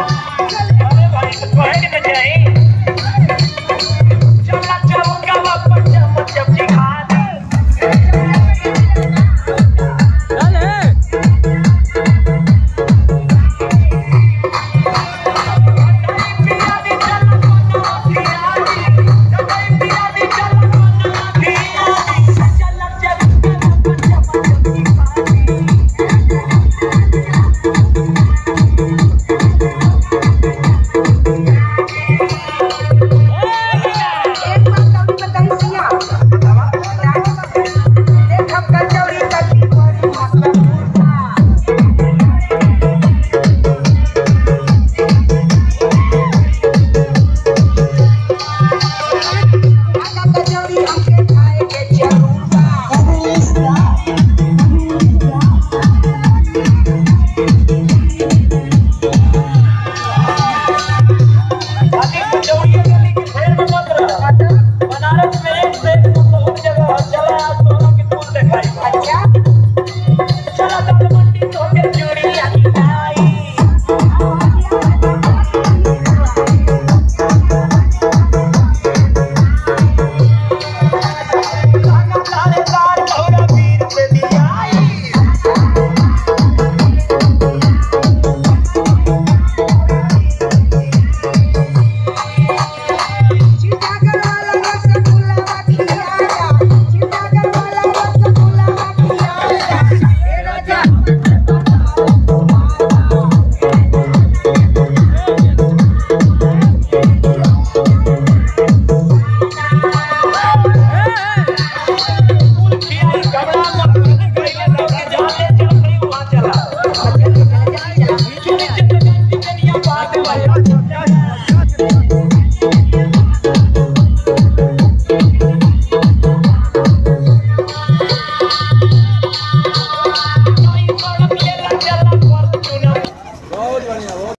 Alle weiter Don't do it,